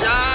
shot.